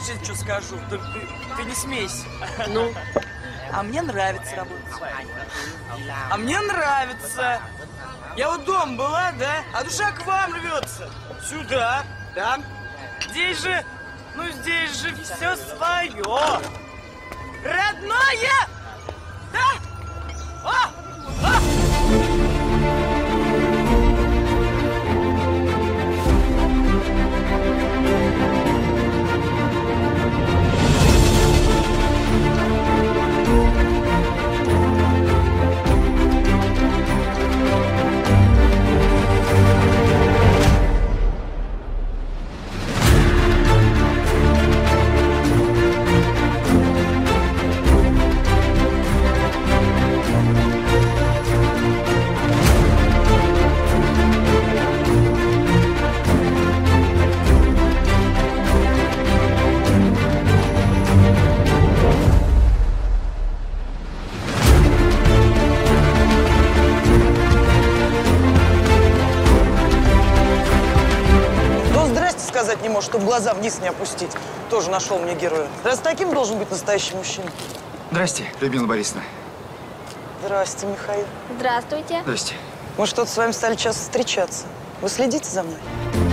хочешь, я что скажу? Только ты, ты не смейся. Ну, А мне нравится работать. А мне нравится. Я вот дома была, да? А душа к вам рвется. Сюда, да? Здесь же, ну здесь же все свое. Родное! Сказать не может, чтобы глаза вниз не опустить. Тоже нашел мне героя. Раз таким должен быть настоящий мужчина. Здрасте, Людмила Борисовна. Здрасте, Михаил. Здравствуйте. Здрасте. Мы что-то с вами стали часто встречаться. Вы следите за мной?